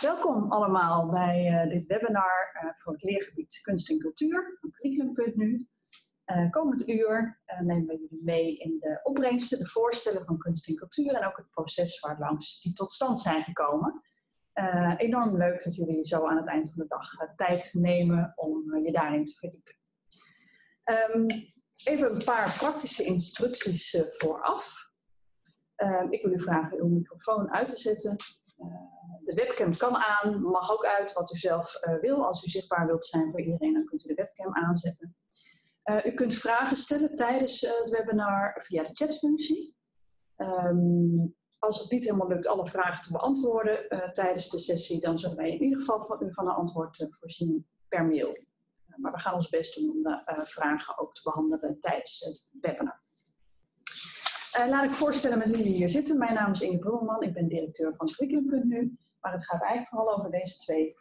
Welkom allemaal bij uh, dit webinar uh, voor het leergebied kunst en cultuur van Curriculum.nu. Uh, komend uur nemen we jullie mee in de opbrengsten, de voorstellen van kunst en cultuur en ook het proces waarlangs die tot stand zijn gekomen. enorm leuk dat jullie zo aan het eind van de dag tijd nemen om je daarin te verdiepen. Um, even een paar praktische instructies vooraf. Ehm, ik wil u vragen uw microfoon uit te zetten de webcam kan aan, mag ook uit wat u zelf uh, wil. Als u zichtbaar wilt zijn voor iedereen, dan kunt u de webcam aanzetten. Uh, u kunt vragen stellen tijdens het webinar via de chatfunctie. Um, als het niet helemaal lukt alle vragen te beantwoorden tijdens de sessie, dan zullen wij in ieder geval van u van een antwoord voorzien per mail. maar we gaan ons best doen om de vragen ook te behandelen tijdens het webinar. Laat ik voorstellen met wie we hier zitten. Mijn naam is Inge Brulman, ik ben directeur van Curriculum.nu. Maar het gaat eigenlijk vooral over deze twee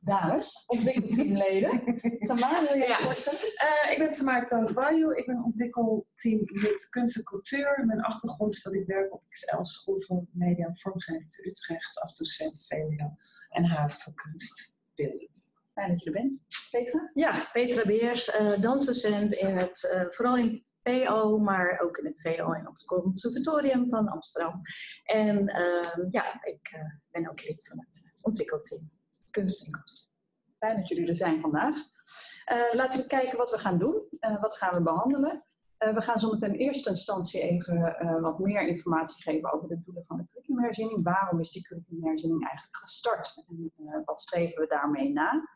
dames, ontwikkelteamleden. Tamara, wil je ja. voorstellen? Uh, ik ben Tamara Toonwayu. Ik ben ontwikkelteamlid kunst en cultuur. Mijn achtergrond is dat ik werk op XL School voor Media en Vormgeving te Utrecht als docent VWO en haven voor kunst beeldend. Fijn dat je er bent. Petra? Ja, Petra Beers, uh, dansdocent in het, uh, vooral in PO, maar ook in het VO en op het Conservatorium van Amsterdam. En uh, ja, ik uh, ben ook lid van het ontwikkelteam Kunst en Cultuur. Fijn dat jullie er zijn vandaag. Uh, laten we kijken wat we gaan doen. Uh, wat gaan we behandelen? we gaan zo meteen in eerste instantie even wat meer informatie geven over de doelen van de curriculumherziening. Waarom is die curriculumherziening eigenlijk gestart en wat streven we daarmee na?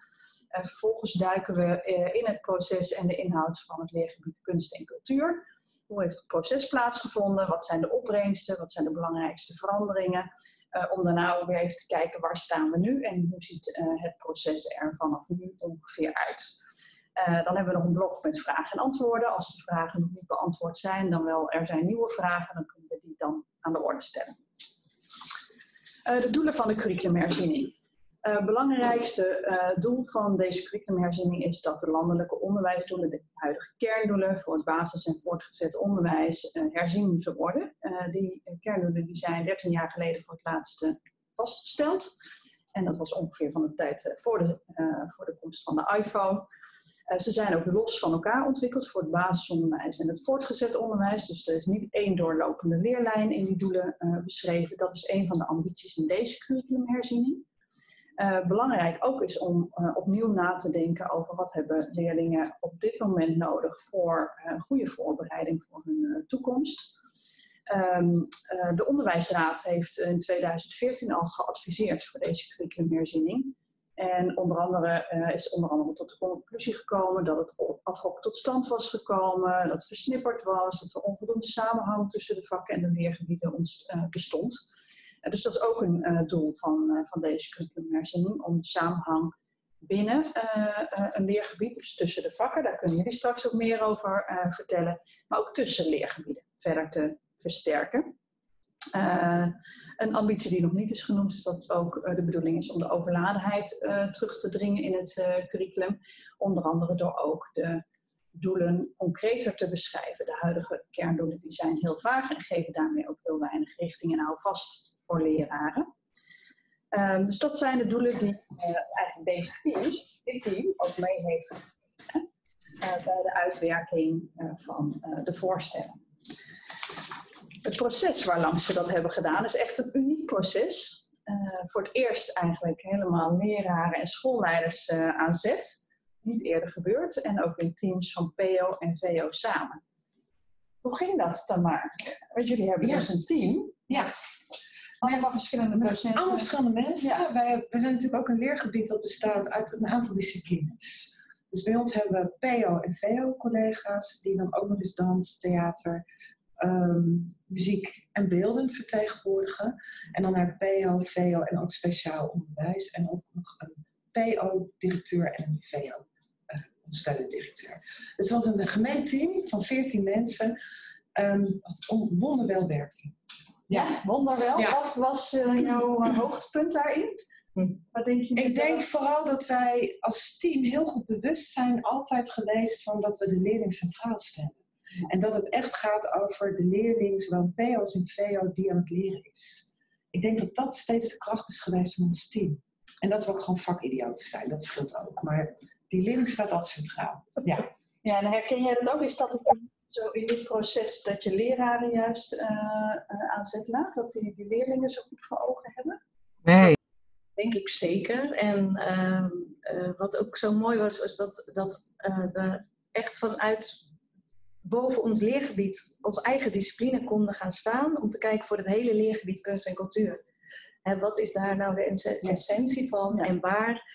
En vervolgens duiken we eh, in het proces en de inhoud van het leergebied kunst en cultuur. Hoe heeft het proces plaatsgevonden? Wat zijn de opbrengsten? Wat zijn de belangrijkste veranderingen? Uh, om daarna weer even te kijken waar staan we nu en hoe ziet uh, het proces er vanaf nu ongeveer uit. Dan hebben we nog een blok met vragen en antwoorden. Als de vragen nog niet beantwoord zijn, dan wel er zijn nieuwe vragen, dan kunnen we die dan aan de orde stellen. de doelen van de curriculumherziening. Het uh, belangrijkste uh, doel van deze curriculumherziening is dat de landelijke onderwijsdoelen, de huidige kerndoelen voor het basis- en voortgezet onderwijs, uh, herzien moeten worden. die kerndoelen die zijn 13 jaar geleden voor het laatste vastgesteld. En dat was ongeveer van de tijd voor, de, voor de komst van de iPhone. ze zijn ook los van elkaar ontwikkeld voor het basisonderwijs en het voortgezet onderwijs. Dus er is niet één doorlopende leerlijn in die doelen beschreven. Dat is een van de ambities in deze curriculumherziening. Uh, belangrijk ook is om uh, opnieuw na te denken over wat hebben leerlingen op dit moment nodig voor uh, een goede voorbereiding voor hun toekomst. Um, de Onderwijsraad heeft in 2014 al geadviseerd voor deze curriculumherziening. En onder andere is onder andere tot de conclusie gekomen dat het ad hoc tot stand was gekomen, dat het versnipperd was, dat er onvoldoende samenhang tussen de vakken en de leergebieden bestond dus dat is ook een uh, doel van, uh, van deze curriculumherziening, om de samenhang binnen een leergebied, dus tussen de vakken, daar kunnen jullie straks ook meer over vertellen, maar ook tussen leergebieden verder te versterken. een ambitie die nog niet is genoemd is dat het ook de bedoeling is om de overladenheid terug te dringen in het curriculum. Onder andere door ook de doelen concreter te beschrijven. De huidige kerndoelen die zijn heel vaag en geven daarmee ook heel weinig richting en houvast voor leraren. Um, dus dat zijn de doelen die uh, eigenlijk deze team, dit team, ook mee heeft uh, bij de uitwerking uh, van de voorstellen. Het proces waarlangs ze dat hebben gedaan is echt een uniek proces. voor het eerst eigenlijk helemaal leraren en schoolleiders aan zet. Niet eerder gebeurd. En ook in teams van PO en VO samen. Hoe ging dat dan maar? Want jullie hebben ja. dus een team. Ja. Allemaal verschillende docenten. Allemaal verschillende mensen. Wij, we zijn natuurlijk ook een leergebied dat bestaat uit een aantal disciplines. Dus bij ons hebben we PO en VO collega's, die dan ook nog eens dans, theater, ehm, muziek en beelden vertegenwoordigen. En dan naar PO, VO en ook speciaal onderwijs. En ook nog een PO-directeur en een VO. Uh, ondersteunende directeur. Dus het was een gemeen team van 14 mensen, um, wat wonderwel werkte. Ja, wonderwel. Ja. Wat was uh, jouw uh, hoogtepunt daarin? Hm. Wat denk je? Ik denk vooral dat wij als team heel goed bewust zijn altijd geweest van dat we de leerling centraal stellen. En dat het echt gaat over de leerling, zowel PO als in VO, die aan het leren is. Ik denk dat dat steeds de kracht is geweest van ons team. En dat we ook gewoon vakidioten zijn, dat scheelt ook. Maar die leerling staat altijd centraal. Ja. Ja, en herken jij dat ook? Is dat het zo in dit proces dat je leraren juist uh, uh, aan zet laat? Dat die, die leerlingen zo goed voor ogen hebben? Nee. Denk ik zeker. En uh, wat ook zo mooi was, was dat, dat we echt vanuit boven ons leergebied, ons eigen discipline konden gaan staan om te kijken voor het hele leergebied kunst en cultuur. En wat is daar nou de essentie van en waar,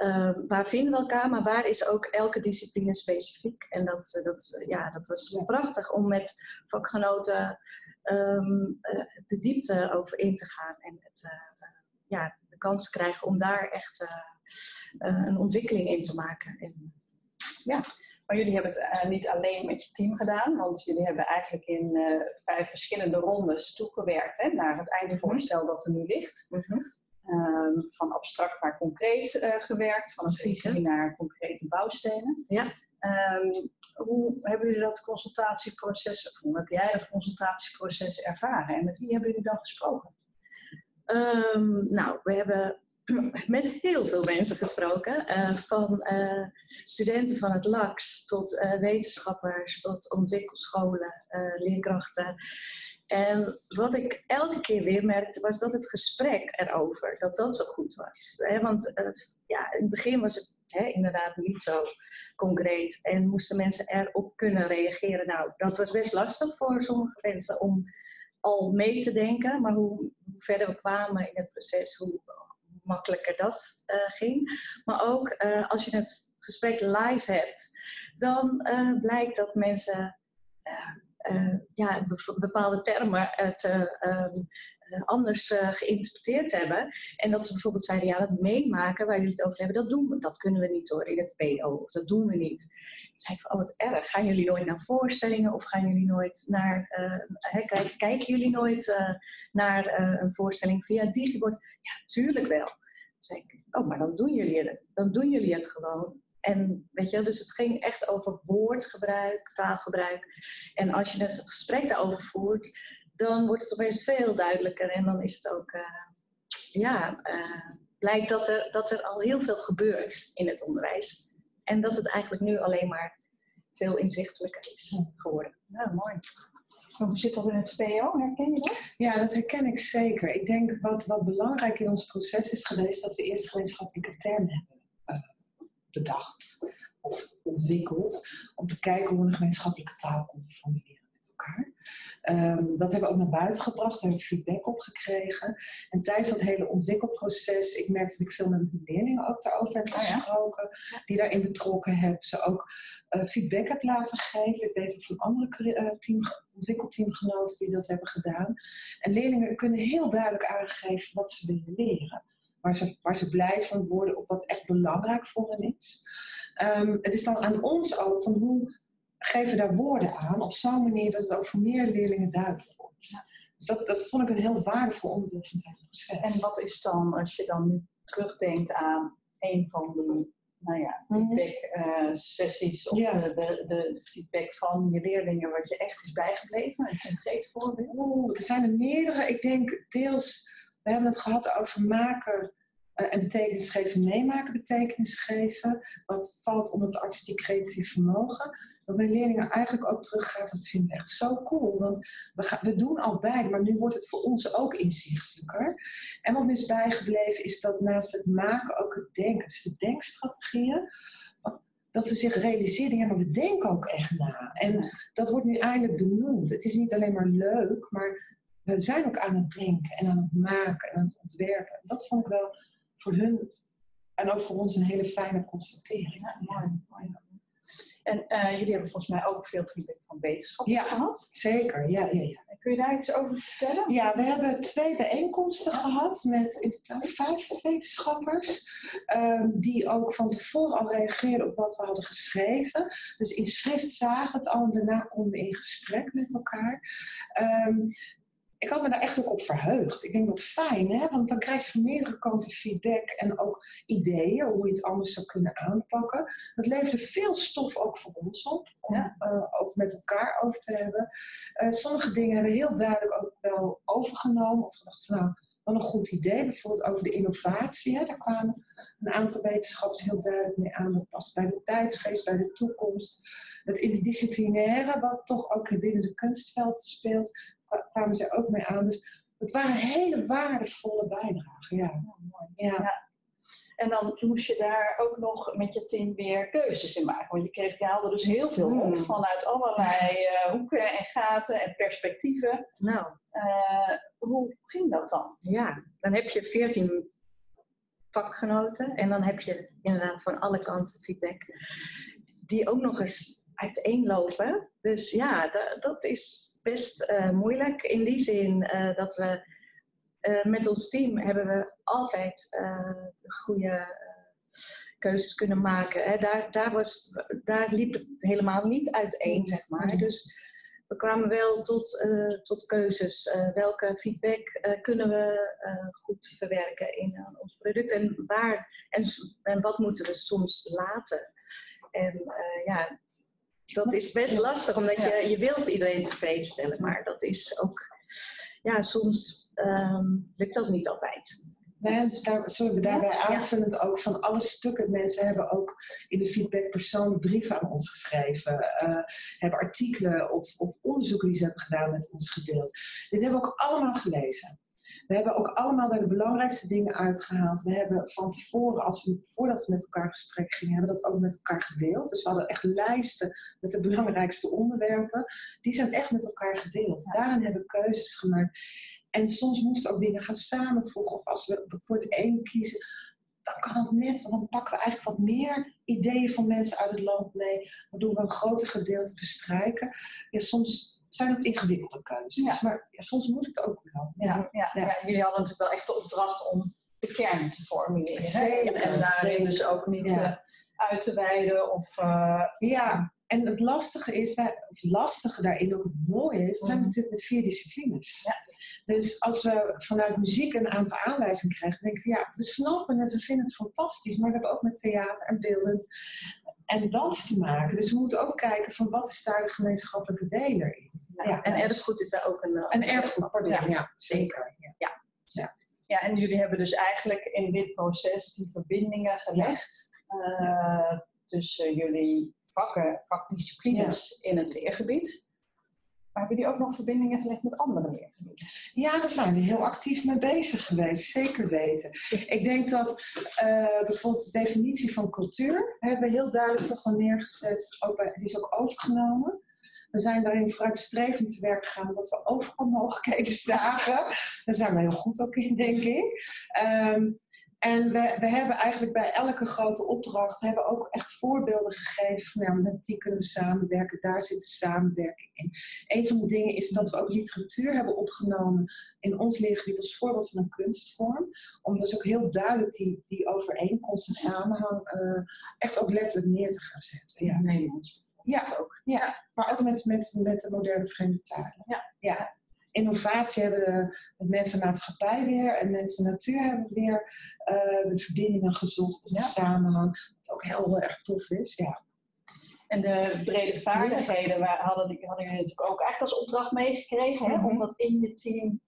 uh, waar vinden we elkaar, maar waar is ook elke discipline specifiek? En dat, eh, dat, eh, ja, dat was prachtig om met vakgenoten um, uh, de diepte over in te gaan en het, uh, ja, de kans te krijgen om daar echt een ontwikkeling in te maken. En, ja. Maar jullie hebben het niet alleen met je team gedaan, want jullie hebben eigenlijk in vijf verschillende rondes toegewerkt hè, naar het eindvoorstel dat er nu ligt. Mm -hmm. Um, van abstract naar concreet uh, gewerkt, van een visie naar concrete bouwstenen. Ja. Um, hoe hebben jullie dat consultatieproces, hoe heb jij dat consultatieproces ervaren en met wie hebben jullie dan gesproken? Um, nou, we hebben met heel veel mensen gesproken. Uh, van uh, studenten van het LAX tot wetenschappers, tot ontwikkelscholen, leerkrachten. En wat ik elke keer weer merkte, was dat het gesprek erover, dat dat zo goed was. Want ja, in het begin was het hè, inderdaad niet zo concreet en moesten mensen erop kunnen reageren. Nou, dat was best lastig voor sommige mensen om al mee te denken, maar hoe, verder we kwamen in het proces, hoe, makkelijker dat uh, ging. Maar ook uh, als je het gesprek live hebt, dan blijkt dat mensen ja, bepaalde termen te, ehm, anders geïnterpreteerd hebben. En dat ze bijvoorbeeld zeiden, ja, dat meemaken waar jullie het over hebben, dat doen we, dat kunnen we niet hoor in het PO, of dat doen we niet. Ik zei van, oh wat erg, gaan jullie nooit naar voorstellingen of gaan jullie nooit naar, uh, kijken, kijken jullie nooit naar een voorstelling via Digibord? Ja, tuurlijk wel. zei oh, maar dan doen jullie het, dan doen jullie het gewoon. En weet je, dus het ging echt over woordgebruik, taalgebruik. En als je het gesprek daarover voert, dan wordt het opeens veel duidelijker. En dan is het ook, ja, blijkt dat er, dat er al heel veel gebeurt in het onderwijs. En dat het eigenlijk nu alleen maar veel inzichtelijker is geworden. Ja, mooi. Hoe zit dat in het VO? Herken je dat? Ja, dat herken ik zeker. Ik denk wat, wat belangrijk in ons proces is geweest, dat we eerst gemeenschappelijke termen hebben bedacht of ontwikkeld, om te kijken hoe we een gemeenschappelijke taal konden formuleren met elkaar. Um, dat hebben we ook naar buiten gebracht, daar hebben we feedback op gekregen. En tijdens dat hele ontwikkelproces, ik merkte dat ik veel met mijn leerlingen ook daarover heb gesproken, oh ja. die daarin betrokken heb, ze ook uh, feedback heb laten geven. Ik weet ook van andere uh, team, ontwikkelteamgenoten die dat hebben gedaan. En leerlingen kunnen heel duidelijk aangeven wat ze willen leren. Waar ze, waar ze blij van worden of wat echt belangrijk voor hen is. Um, het is dan aan ons ook van hoe geven daar woorden aan op zo'n manier dat het ook voor meer leerlingen duidelijk wordt. Ja. Dus dat, dat vond ik een heel waardevol onderdeel van het proces. En wat is dan, als je dan nu terugdenkt aan een van die nou ja, feedback-sessies uh, of ja. de, de, de, feedback van je leerlingen, wat je echt is bijgebleven? Een concreet voorbeeld? Oeh, er zijn er meerdere. Ik denk deels, we hebben het gehad over maken uh, en betekenis geven, meemaken, betekenis geven. Wat valt onder het artistiek creatief vermogen dat mijn leerlingen eigenlijk ook teruggaven. Dat vind ik echt zo cool. Want we, we doen al beide, maar nu wordt het voor ons ook inzichtelijker. En wat me is bijgebleven is dat naast het maken ook het denken. Dus de denkstrategieën. Dat ze zich realiseren, ja, maar we denken ook echt na. En dat wordt nu eindelijk benoemd. Het is niet alleen maar leuk, maar we zijn ook aan het denken en aan het maken en aan het ontwerpen. Dat vond ik wel voor hun en ook voor ons een hele fijne constatering. Ja, mooi, mooi. En uh, jullie hebben volgens mij ook veel feedback van wetenschappers ja, gehad. Zeker, ja, ja, ja. Kun je daar iets over vertellen? Ja, we hebben twee bijeenkomsten gehad met in totaal vijf wetenschappers. Um, die ook van tevoren al reageerden op wat we hadden geschreven. Dus in schrift zagen het al en daarna konden we in gesprek met elkaar. Um, ik had me daar echt ook op verheugd. Ik denk dat fijn, hè? want dan krijg je van meerdere kanten feedback en ook ideeën hoe je het anders zou kunnen aanpakken. Dat leverde veel stof ook voor ons op, om ja. uh, ook met elkaar over te hebben. Uh, sommige dingen hebben we heel duidelijk ook wel overgenomen of gedacht van nou, wel een goed idee. Bijvoorbeeld over de innovatie. Hè. Daar kwamen een aantal wetenschappers heel duidelijk mee aan. Dat past bij de tijdsgeest, bij de toekomst. Het interdisciplinaire, wat toch ook binnen de kunstveld speelt, kwamen zij ook mee aan. Dus het waren hele waardevolle bijdragen. Ja. ja. ja. En dan moest je daar ook nog met je team weer keuzes in maken. Want je, kreeg, je haalde dus heel veel op hmm. vanuit allerlei uh, hoeken en gaten en perspectieven. Nou. Uh, hoe ging dat dan? Ja, dan heb je veertien vakgenoten en dan heb je inderdaad van alle kanten feedback. Die ook nog eens uiteenlopen. Dus ja, dat is best uh, moeilijk. In die zin dat we uh, met ons team hebben we altijd uh, goede keuzes kunnen maken. Hè. Daar, daar, was, daar liep het helemaal niet uiteen, zeg maar. Dus we kwamen wel tot, tot keuzes. welke feedback kunnen we goed verwerken in ons product en waar en, en wat moeten we soms laten. En ja, dat is best lastig, omdat je, je wilt iedereen tevreden stellen, maar dat is ook ja, soms um, lukt dat niet altijd. Nee, dus daar, zullen we daarbij aanvullend ook van alle stukken. Mensen hebben ook in de feedback persoonlijk brieven aan ons geschreven. Uh, hebben artikelen of, of onderzoeken die ze hebben gedaan met ons gedeeld. Dit hebben we ook allemaal gelezen. We hebben ook allemaal de belangrijkste dingen uitgehaald. We hebben van tevoren, als we, voordat we met elkaar gesprek gingen, hebben we dat ook met elkaar gedeeld. Dus we hadden echt lijsten met de belangrijkste onderwerpen. Die zijn echt met elkaar gedeeld. Daarin hebben we keuzes gemaakt. En soms moesten ook dingen gaan samenvoegen. Of als we voor het één kiezen, dan kan het net, want dan pakken we eigenlijk wat meer ideeën van mensen uit het land mee, waardoor we een groter gedeelte bestrijken. Ja, soms zijn het ingewikkelde keuzes. Maar ja, soms moet het ook wel. Ja, ja, ja. jullie hadden natuurlijk wel echt de opdracht om de kern te formuleren. Zeker, en daarin dus ook niet uh, uit te wijden. Of, uh, ja, en het lastige is, of lastige daarin ook het mooie is, we zijn mhm. natuurlijk met vier disciplines. Ja. Dus als we vanuit muziek een aantal aanwijzingen krijgen, denken we ja, we snappen het, we vinden het fantastisch, maar we hebben ook met theater en beeldend en dans te maken. Dus we moeten ook kijken van wat is daar de gemeenschappelijke deler in. Ja, en erfgoed is daar ook een... Een erfgoed, pardon, ja, ja zeker. Ja. Ja. ja, en jullie hebben dus eigenlijk in dit proces die verbindingen gelegd uh, tussen jullie vakken, vakdisciplines in het leergebied. Maar hebben jullie ook nog verbindingen gelegd met andere leergebieden? Ja, daar zijn we heel actief mee bezig geweest, zeker weten. Ik denk dat uh, bijvoorbeeld de definitie van cultuur hebben we heel duidelijk toch wel neergezet, ook bij, die is ook overgenomen. We zijn daarin vooruitstrevend te werk gegaan omdat we overal mogelijkheden zagen. Daar zijn we heel goed ook in, denk ik. Um, en we, we hebben eigenlijk bij elke grote opdracht hebben ook echt voorbeelden gegeven van ja, met die kunnen we samenwerken, daar zit samenwerking in. Een van de dingen is dat we ook literatuur hebben opgenomen in ons leergebied als voorbeeld van een kunstvorm. Om dus ook heel duidelijk die, die overeenkomst en samenhang uh, echt ook letterlijk neer te gaan zetten. Ja. Nederlands ja, ook. ja, maar ook met, met, met de moderne vreemde talen. Ja. ja innovatie hebben de, de mensen maatschappij weer en mensen natuur hebben weer uh, de verbindingen gezocht, de samenhang, wat ook heel, erg tof is. Ja. En de brede vaardigheden waar hadden, hadden jullie natuurlijk ook echt als opdracht meegekregen, mm om dat in je team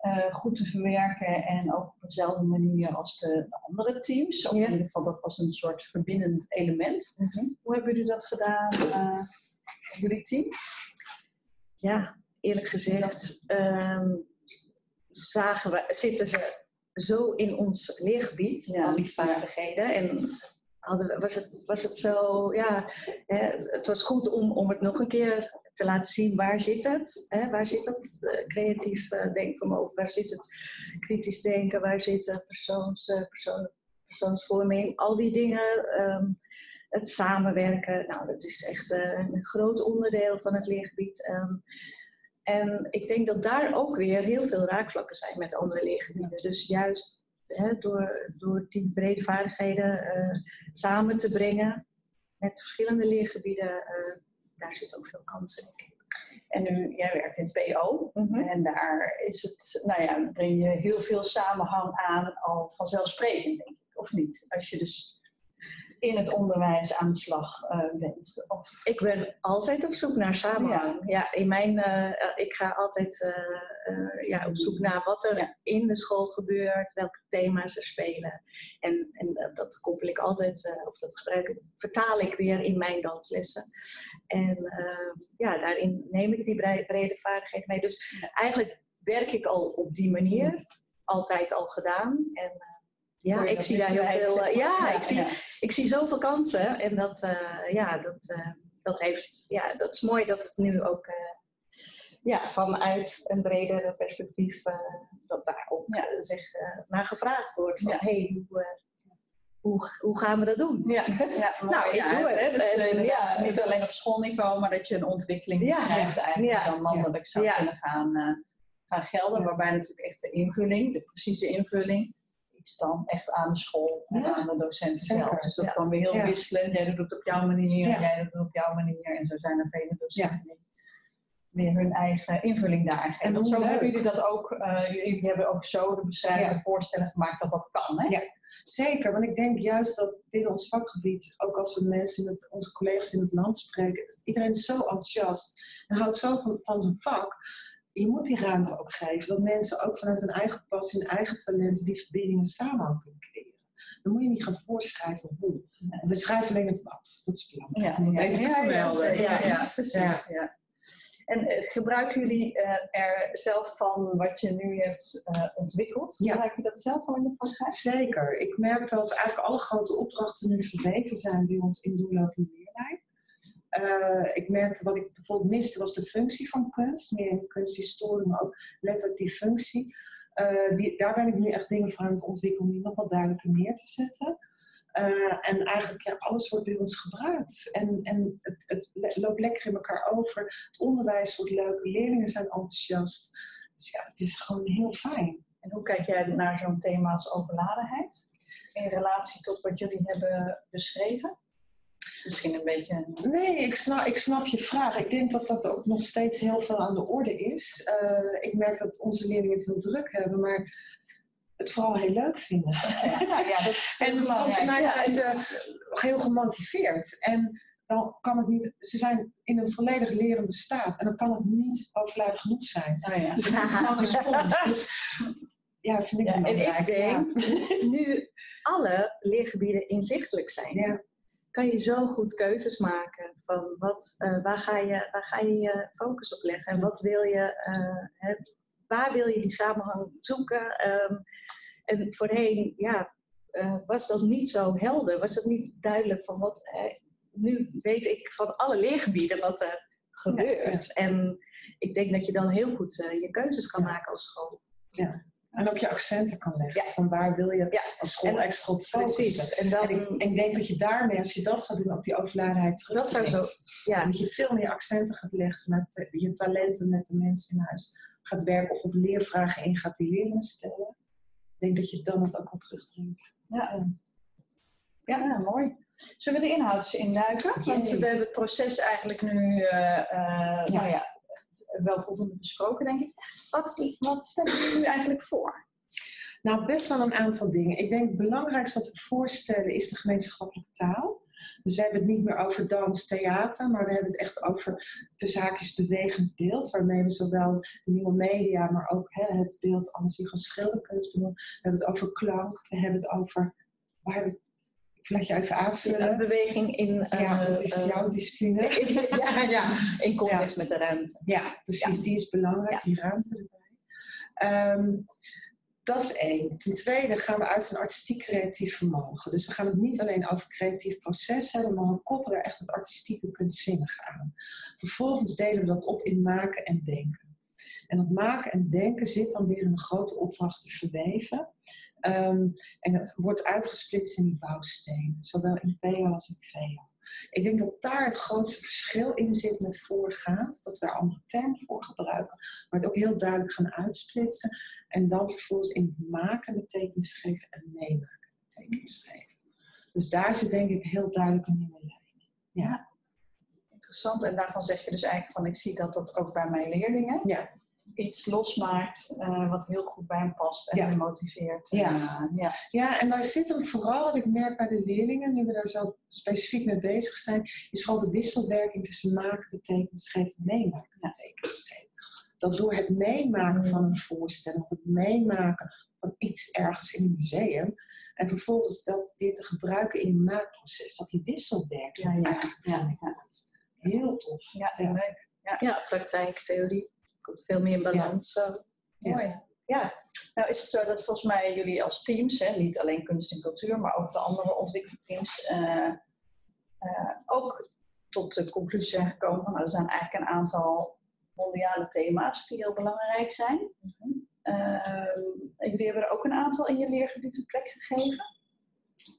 uh, goed te verwerken en ook op dezelfde manier als de, andere teams. Of in ieder geval, dat was een soort verbindend element. Mhm. Hoe hebben jullie dat gedaan, uh, jullie team? Ja, eerlijk gezegd um, zagen we, zitten ze zo in ons leergebied, ja. al die vaardigheden. En hadden, was, het, was het zo, ja, hè, het was goed om, om het nog een keer te laten zien waar zit het. Hè, waar zit het uh, creatief uh, denkvermogen, waar zit het kritisch denken, waar zit het persoons, uh, persoon, persoonsvorming. Al die dingen, um, het samenwerken, nou dat is echt een groot onderdeel van het leergebied. Um, en ik denk dat daar ook weer heel veel raakvlakken zijn met andere leergebieden. Dus juist hè, door, door die brede vaardigheden samen te brengen met verschillende leergebieden, daar zit ook veel kansen in. En nu, jij werkt in het PO mm -hmm. en daar is het, nou ja, breng je heel veel samenhang aan al vanzelfsprekend, denk ik, of niet? Als je dus in het onderwijs aan de slag uh, bent? Of? Ik ben altijd op zoek naar samenhang. Ja, in mijn, uh, ik ga altijd uh, ja, op zoek naar wat er ja. in de school gebeurt, welke thema's er spelen. En, en dat koppel ik altijd, of dat gebruik ik, vertaal ik weer in mijn danslessen. En ja, daarin neem ik die brede vaardigheid mee. Dus eigenlijk werk ik al op die manier, altijd al gedaan. En, ja, ik zie daar heel veel. Uh, ja, ik, zie, ik zie zoveel kansen. En dat, uh, ja, dat, uh, dat, heeft, ja, dat is mooi dat het nu ook ja, vanuit een breder perspectief dat daar ook ja. zich naar gevraagd wordt. Van, hey, hoe, hoe, hoe gaan we dat doen? Ja, ja nou, ik doe het. Dus, en, ja, niet alleen op schoolniveau, maar dat je een ontwikkeling krijgt eigenlijk dan landelijk zou kunnen gaan, gaan gelden. Waarbij natuurlijk echt de invulling, de precieze invulling, is dan echt aan de school en aan de docenten zelf. Dus dat kan weer heel wisselen. Jij doet het op jouw manier, jij doet het op jouw manier. En zo zijn er vele docenten die weer hun eigen invulling daar geven. En zo hebben jullie dat ook, uh, jullie hebben ook zo de beschrijvende voorstellen gemaakt dat dat kan, hè? Ja, zeker. Want ik denk juist dat binnen ons vakgebied, ook als we mensen, het, onze collega's in het land spreken, iedereen is zo enthousiast en houdt zo van, van zijn vak je moet die ruimte ook geven. Dat mensen ook vanuit hun eigen passie, hun eigen talenten die verbindingen samen kunnen creëren. Dan moet je niet gaan voorschrijven hoe. We schrijven alleen het wat. Dat is belangrijk. Ja, het even vermelden. Ja, ja, precies. Ja. En uh, gebruiken jullie uh, er zelf van wat je nu hebt uh, ontwikkeld? Gebruik je dat zelf al in de praktijk? Zeker. Ik merk dat eigenlijk alle grote opdrachten nu verweven zijn bij ons in doorlopende. Uh, ik merkte wat ik bijvoorbeeld miste, was de functie van kunst. Meer in kunsthistorie, maar ook letterlijk die functie. Uh, die, daar ben ik nu echt dingen voor aan het ontwikkelen om die nog wat duidelijker neer te zetten. Uh, en eigenlijk, ja, alles wordt bij ons gebruikt. En, en het, het, loopt lekker in elkaar over. Het onderwijs wordt leuk, leerlingen zijn enthousiast. Dus ja, het is gewoon heel fijn. En hoe kijk jij naar zo'n thema als overladenheid? In relatie tot wat jullie hebben beschreven? Misschien een beetje. Nee, ik snap, ik snap je vraag. Ik denk dat dat ook nog steeds heel veel aan de orde is. Uh, ik merk dat onze leerlingen het heel druk hebben, maar het vooral heel leuk vinden. Ja, ja, dat is en volgens mij zijn ze heel gemotiveerd. En dan kan het niet, ze zijn in een volledig lerende staat en dan kan het niet overluid genoeg zijn. Oh ja. Dus gewoon een spons. Dus ja, vind ik ja, En ik denk, nu alle leergebieden inzichtelijk zijn. Ja kan je zo goed keuzes maken van wat, uh, waar, ga je, waar ga je je focus op leggen en wat wil je, uh, waar wil je die samenhang zoeken. Um, en voorheen ja, uh, was dat niet zo helder, was dat niet duidelijk van wat. nu weet ik van alle leergebieden wat er gebeurt. En ik denk dat je dan heel goed je keuzes kan maken als school. Ja. En ook je accenten kan leggen. Van waar wil je als school extra op focussen. Precies. En, dan, ik, ik, denk dat je daarmee, als je dat gaat doen, ook die overladenheid terug Dat zou zo, ja. Dat je veel meer accenten gaat leggen vanuit je talenten met de mensen in huis gaat werken. Of op leervragen in gaat die leerlingen stellen. Ik denk dat je dan het ook al terugdringt. Ja. Ja, mooi. Zullen we de inhoud induiken? Want we hebben het proces eigenlijk nu uh, uh, nou ja, wel voldoende besproken, denk ik. Wat, wat stellen jullie nu eigenlijk voor? Nou, best wel een aantal dingen. Ik denk het belangrijkste wat we voorstellen is de gemeenschappelijke taal. Dus we hebben het niet meer over dans, theater, maar we hebben het echt over de zaakjes bewegend beeld, waarmee we zowel de nieuwe media, maar ook hè, het beeld zich als schilderkunst. We hebben het over klank, we hebben het over, waar het laat je even aanvullen. beweging in... Ja, dat is uh, jouw discipline. ja, ja, in context met de ruimte. Ja, precies. Die is belangrijk, die ruimte erbij. Um, dat is één. Ten tweede gaan we uit van artistiek creatief vermogen. Dus we gaan het niet alleen over creatief proces hebben, maar we koppelen er echt het artistieke kunstzinnige aan. Vervolgens delen we dat op in maken en denken. En dat maken en denken zit dan weer in een grote opdracht te verweven. Um, en het wordt uitgesplitst in die bouwstenen, zowel in PO als in VO. Ik denk dat daar het grootste verschil in zit met voorgaand. Dat we er andere termen voor gebruiken, maar het ook heel duidelijk gaan uitsplitsen. En dan vervolgens in maken betekenis geven en meemaken betekenis geven. Dus daar zit denk ik heel duidelijk een nieuwe lijn. Ja. interessant. En daarvan zeg je dus eigenlijk van, ik zie dat dat ook bij mijn leerlingen Ja. Iets losmaakt eh, wat heel goed bij hem past en Ja. hem motiveert. Ja. Eh, ja. Ja, en daar zit hem vooral, wat ik merk bij de leerlingen, nu we daar zo specifiek mee bezig zijn, is vooral de wisselwerking tussen maken, betekenisgeven en meemaken, betekenisgeven. Dat door het meemaken van een voorstelling, of het meemaken van iets ergens in een museum, en vervolgens dat weer te gebruiken in een maakproces, dat die wisselwerking Ja, ja, eigenlijk ja, ja. Heel tof. Ja, leuk. Ja, praktijk, theorie. Komt veel meer in balans. Zo. Mooi. Ja. Nou is het zo dat volgens mij jullie als teams, hè, niet alleen kunst en cultuur, maar ook de andere ontwikkelteams, eh, eh, ook tot de conclusie zijn gekomen van nou, er zijn eigenlijk een aantal mondiale thema's die heel belangrijk zijn. Ehm, en jullie hebben er ook een aantal in je leergebied een plek gegeven.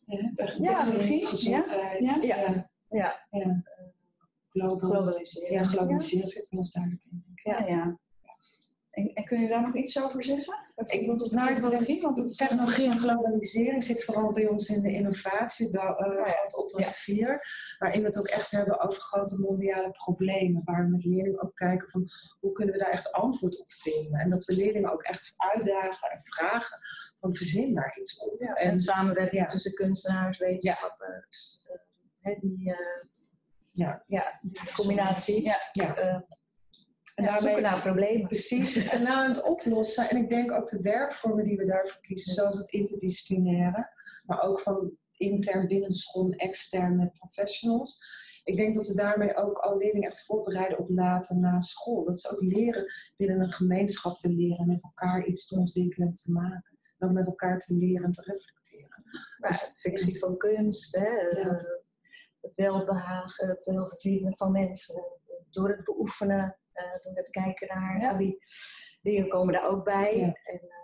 Ja, Ja, regie, gezondheid. ja, ja. ja. Ja. ja. Global. Globalisering. Ja, globalisering zit ons duidelijk in. Ja. ja. En, en kun je daar nog iets over zeggen? Bijvoorbeeld op nou, ik- technologie? Want het Technologie en globalisering zit vooral bij ons in de innovatie, eh, ja. opdracht 4, waarin we het ook echt hebben over grote mondiale problemen, waar we met leerlingen ook kijken van hoe kunnen we daar echt antwoord op vinden. En dat we leerlingen ook echt uitdagen en vragen van verzin daar iets op. En, En, samenwerking ja. tussen kunstenaars, wetenschappers. eh, hè, die, eh, ja, ja, die combinatie. Ja. ja. Eh, En ja, daarmee- zoeken naar problemen. Precies, en nou aan het oplossen. En ik denk ook de werkvormen die we daarvoor kiezen, zoals het interdisciplinaire, maar ook van intern binnen de school en extern met professionals. Ik denk dat we daarmee ook al leerlingen echt voorbereiden op later na school. Dat ze ook leren binnen een gemeenschap te leren, met elkaar iets te ontwikkelen en te maken. En ook met elkaar te leren en te reflecteren. Nou, functie van kunst, hè, eh, Ja. het welbehagen, het welbevinden van mensen. Door het beoefenen, eh, door het kijken naar Ja. al die dingen komen daar ook bij. Ja. En eh,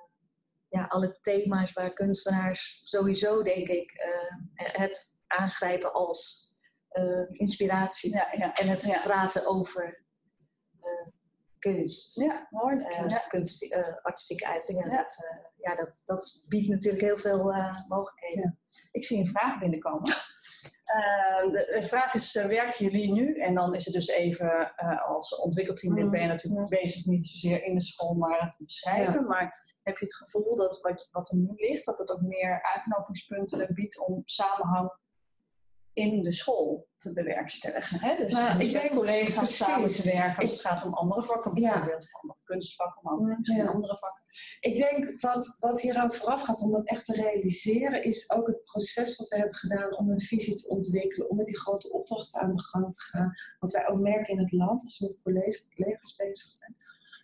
ja, alle thema's waar kunstenaars sowieso, denk ik, eh, het aangrijpen als eh, inspiratie. Ja, ja. En het praten over eh, kunst. ja, mooi. eh, kunst, eh, artistieke uitingen. Ja. Dat, ja, dat, biedt natuurlijk heel veel eh, mogelijkheden. Ik zie een vraag binnenkomen. Eh, de, de vraag is, eh, werken jullie nu? En dan is het dus even, als ontwikkelteam Mm. ben je natuurlijk bezig niet zozeer in de school, maar het beschrijven. Maar heb je het gevoel dat wat, wat er nu ligt, dat het ook meer uitknopingspunten biedt om samenhang in de school te bewerkstelligen? Hè? Dus, Nou, ik denk- collega's precies. samen te werken als het gaat om andere vakken, Ja. bijvoorbeeld of andere kunstvakken, maar ook Ja. andere vakken. Ik denk wat, wat hieraan vooraf gaat om dat echt te realiseren, is ook het proces wat we hebben gedaan om een visie te ontwikkelen, om met die grote opdrachten aan de gang te gaan. Wat wij ook merken in het land, als we met collega's, collega's bezig zijn.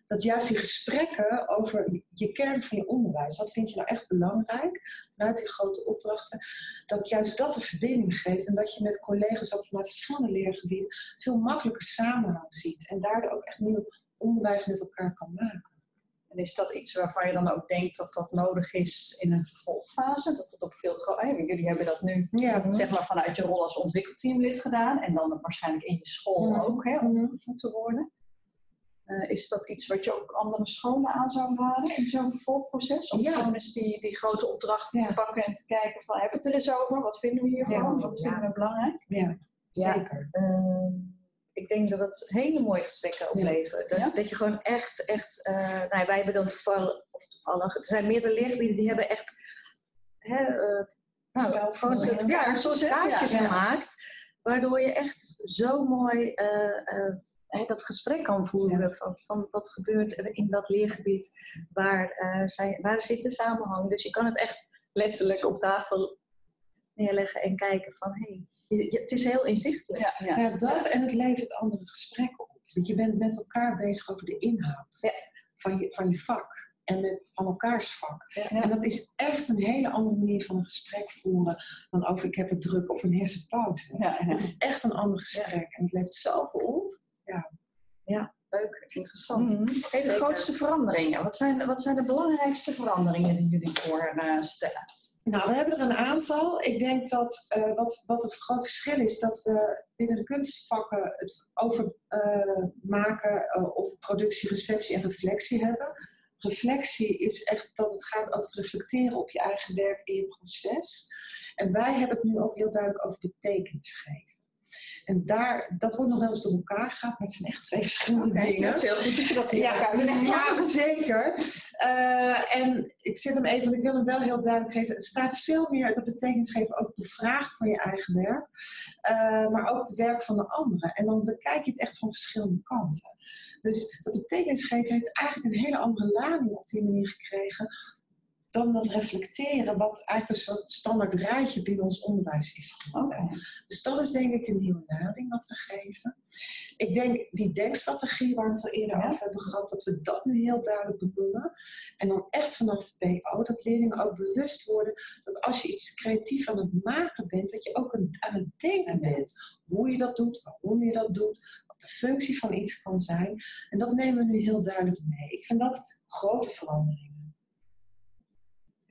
Dat juist die gesprekken over je kern van je onderwijs, wat vind je nou echt belangrijk vanuit die grote opdrachten, dat juist dat de verbinding geeft en dat je met collega's ook vanuit verschillende leergebieden veel makkelijker samenhang ziet en daardoor ook echt nieuw onderwijs met elkaar kan maken. En is dat iets waarvan je dan ook denkt dat dat nodig is in een vervolgfase? Dat het op veel gro- hè, Jullie hebben dat nu Ja, zeg maar vanuit je rol als ontwikkelteamlid gedaan en dan waarschijnlijk in je school ook hè, om opgevoed te worden. Eh, is dat iets wat je ook andere scholen aan zou raden in zo'n vervolgproces? Om Ja. gewoon eens die, die grote opdrachten Ja. te pakken en te kijken van hebben we het er eens over? Wat vinden we hiervan? Wat vinden we belangrijk? ja, Ja. zeker. Ehm, ik denk dat het hele mooie gesprekken opleveren. Dat, dat je gewoon echt, echt eh, nou, wij hebben dan toevallig, of toevallig, er zijn meerdere leergebieden die hebben echt, hè, eh, nou, gewoon een soort, voor- ja, een soort kaartjes gemaakt, waardoor je echt zo mooi eh, dat gesprek kan voeren van, van wat gebeurt er in dat leergebied, waar, zij, waar zit de samenhang. Dus je kan het echt letterlijk op tafel neerleggen en kijken van, hé, hey, het is heel inzichtelijk. Ja, ja. Ja, dat en het levert andere gesprekken op. Want je bent met elkaar bezig over de inhoud Ja. van, je, van je vak en met, van elkaars vak. Ja. En dat is echt een hele andere manier van een gesprek voeren dan over ik heb het druk of een hersenpauze. Ja, ja. Het is echt een ander gesprek en het levert zoveel op. Leuk, interessant. Hey, de grootste veranderingen. Wat zijn, wat zijn de belangrijkste veranderingen die jullie voorstellen? Nou, we hebben er een aantal. Ik denk dat eh, wat, wat een groot verschil is, dat we binnen de kunstvakken het over eh, maken eh, of productie, receptie en reflectie hebben. Reflectie is echt dat het gaat over het reflecteren op je eigen werk en je proces. En wij hebben het nu ook heel duidelijk over betekenis geven. En daar, dat wordt nog wel eens door elkaar gehaald, maar het zijn echt twee verschillende dingen. is heel goed dat je dat hier Ja, dus, ja, zeker. Eh, en ik zit hem even, ik wil hem wel heel duidelijk geven. Het staat veel meer, dat betekenis geven ook de vraag van je eigen werk, eh, maar ook het werk van de anderen. En dan bekijk je het echt van verschillende kanten. Dus dat betekenis geven heeft eigenlijk een hele andere lading op die manier gekregen dan dat reflecteren, wat eigenlijk een soort standaard rijtje binnen ons onderwijs is geworden. Dus dat is denk ik een nieuwe lading wat we geven. Ik denk die denkstrategie waar we het al eerder Ja. over hebben gehad, dat we dat nu heel duidelijk benoemen. En dan echt vanaf PO, dat leerlingen ook bewust worden dat als je iets creatief aan het maken bent, dat je ook aan het denken bent. Hoe je dat doet, waarom je dat doet, wat de functie van iets kan zijn. En dat nemen we nu heel duidelijk mee. Ik vind dat grote veranderingen.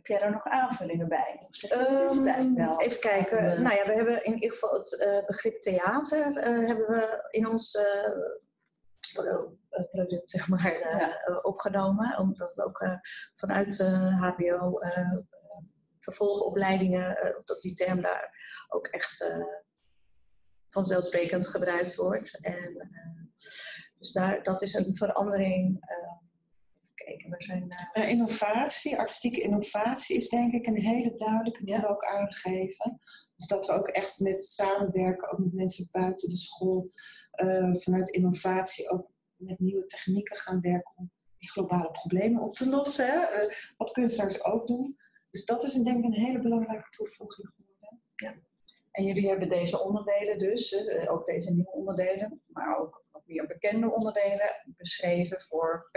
Heb jij daar nog aanvullingen bij? Zeg is het Ehm, wel? even kijken. Eh, nou ja, we hebben in ieder geval het eh, begrip theater eh, hebben we in ons pro- product zeg maar, Ja. opgenomen. Omdat het ook vanuit HBO vervolgopleidingen, dat die term daar ook echt vanzelfsprekend gebruikt wordt. En, dus daar, dat is een verandering. Kijken, zijn... eh, Eh, innovatie, artistieke innovatie is denk ik een hele duidelijke die we ook aangeven. Dus dat we ook echt met samenwerken, ook met mensen buiten de school, eh, vanuit innovatie ook met nieuwe technieken gaan werken om die globale problemen op te lossen. Hè? Eh, wat kunstenaars ook doen. Dus dat is denk ik een hele belangrijke toevoeging geworden. En jullie hebben deze onderdelen dus, ook deze nieuwe onderdelen, maar ook bekende onderdelen beschreven voor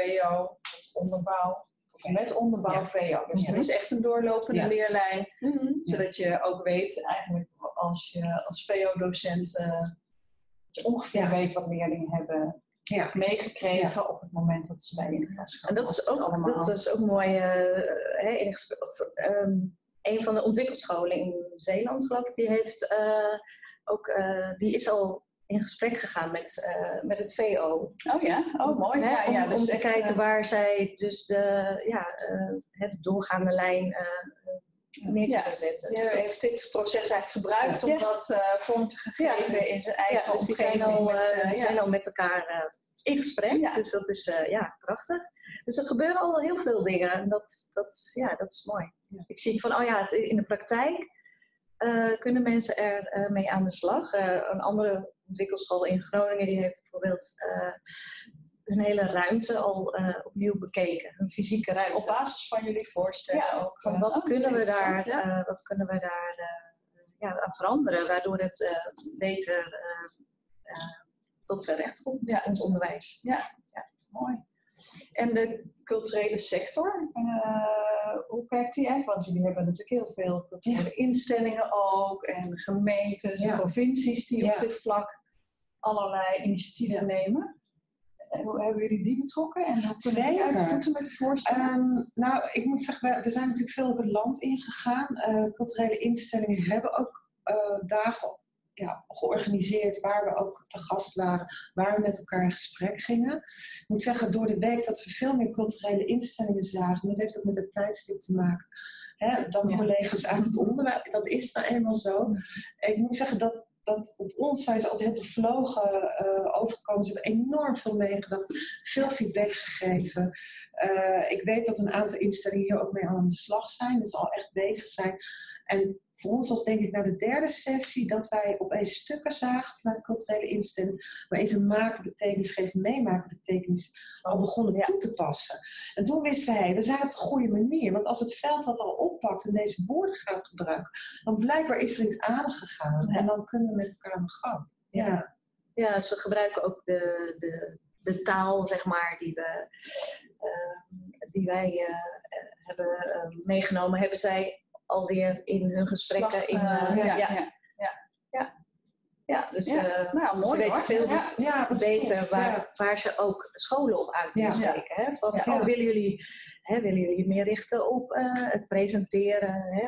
tot onderbouw, tot met onderbouw Ja. VO. Dus er Mhm. is echt een doorlopende leerlijn, zodat je ook weet eigenlijk als je als VO-docent eh, dat je ongeveer weet wat leerlingen hebben Ja. meegekregen op het moment dat ze bij je in de klas En komen. dat Als is ook, allemaal- dat is ook mooi. eh, hè, in of, ehm, een van de ontwikkelscholen in Zeeland, geloof ik, die, heeft, eh, ook, eh, die is al in gesprek gegaan met, eh, met het VO. Oh ja, oh mooi. Hè, ja, om, ja, om dus te echt, kijken eh, waar zij dus de, ja, eh, de doorgaande lijn Ja. kunnen zetten. Je Dus heeft dit proces eigenlijk gebruikt om Ja. dat vorm te geven in zijn eigen ja, dus die zijn omgeving. al, met, die ja. zijn al met elkaar in gesprek. Ja. Dus dat is ja, prachtig. Dus er gebeuren al heel veel dingen. En dat, dat, ja, dat is mooi. Ja. Ik zie het van, oh ja, het- in de praktijk eh, kunnen mensen er eh, mee aan de slag. Eh, een andere ontwikkelschool in Groningen die heeft bijvoorbeeld een hele ruimte al opnieuw bekeken. Een fysieke ruimte. Op basis van jullie voorstellen Ja, ook. van eh, wat oh, kunnen we daar, ja. wat kunnen we daar ja, aan veranderen, waardoor het beter tot zijn recht komt, Ja. ons onderwijs. Mooi. En de culturele sector, eh, hoe kijkt die eigenlijk? Want jullie hebben natuurlijk heel veel culturele instellingen ook en gemeentes en Ja. provincies die Ja. op dit vlak allerlei initiatieven nemen. En hoe hebben jullie die betrokken en hoe kunnen die uit de voeten met de voorstellen? Ehm, nou, ik moet zeggen, we, we zijn natuurlijk veel op het land ingegaan. Eh, culturele instellingen hebben ook eh, dagen ja, georganiseerd waar we ook te gast waren, waar we met elkaar in gesprek gingen. Ik moet zeggen, door de week dat we veel meer culturele instellingen zagen, dat heeft ook met het tijdstip te maken. Hè, dan Ja. collega's uit het onderwijs, dat is nou eenmaal zo. Ik moet zeggen dat, dat op ons zijn ze altijd heel bevlogen eh overgekomen. Ze hebben enorm veel meegedacht, veel feedback gegeven. Eh, ik weet dat een aantal instellingen hier ook mee aan de slag zijn, dus al echt bezig zijn. En voor ons was denk ik na de derde sessie dat wij opeens stukken zagen vanuit culturele instellingen, waarin ze maken betekenis geven, meemaken betekenis al begonnen Ja. toe te passen. En toen wisten hij, we zijn op de goede manier. Want als het veld dat al oppakt en deze woorden gaat gebruiken, dan blijkbaar is er iets aangegaan. En dan kunnen we met elkaar aan de gang. Ja. Ja, ze gebruiken ook de, de, de taal, zeg maar, die, we, eh, die wij eh, eh, hebben eh, meegenomen, hebben zij alweer in hun gesprekken. Slag, in, eh, eh, ja, ja, ja. ja, dus Ja. eh, Nou, ze mooi weten hoor. veel Ja. Ja, beter waar, waar ze ook scholen op uit willen spreken. Hè? Van, oh, willen, jullie, hè, willen jullie meer richten op het presenteren? Hè?